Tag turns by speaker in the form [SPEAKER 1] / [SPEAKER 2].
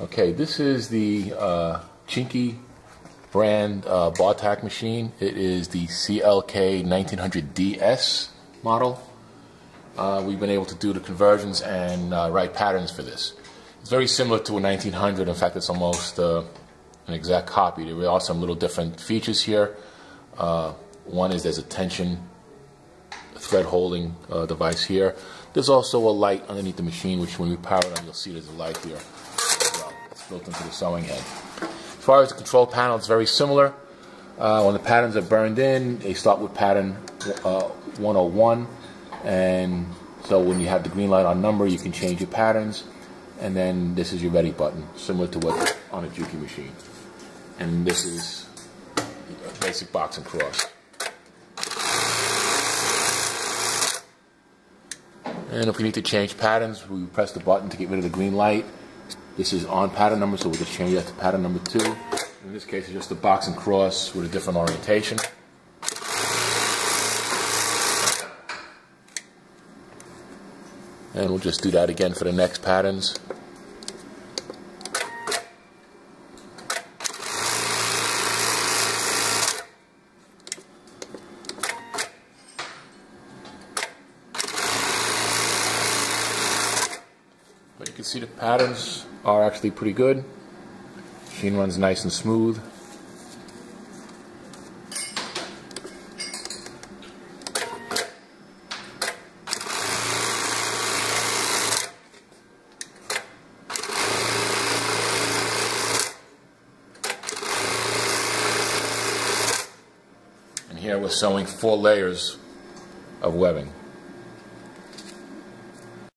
[SPEAKER 1] Okay, this is the uh, CHNKI brand uh, bar tack machine. It is the CLK 1900DS model. Uh, we've been able to do the conversions and uh, write patterns for this. It's very similar to a 1900. In fact, it's almost uh, an exact copy. There are some little different features here. Uh, one is there's a tension thread holding uh, device here. There's also a light underneath the machine, which when we power it on, you'll see there's a light here built into the sewing head. As far as the control panel, it's very similar. Uh, when the patterns are burned in, they start with pattern uh, 101. And so when you have the green light on number, you can change your patterns. And then this is your ready button, similar to what on a Juki machine. And this is a basic box and cross. And if we need to change patterns, we press the button to get rid of the green light. This is on pattern number, so we'll just change that to pattern number two. In this case, it's just a box and cross with a different orientation. And we'll just do that again for the next patterns. But you can see the patterns are actually pretty good. Machine runs nice and smooth. And here we're sewing four layers of webbing.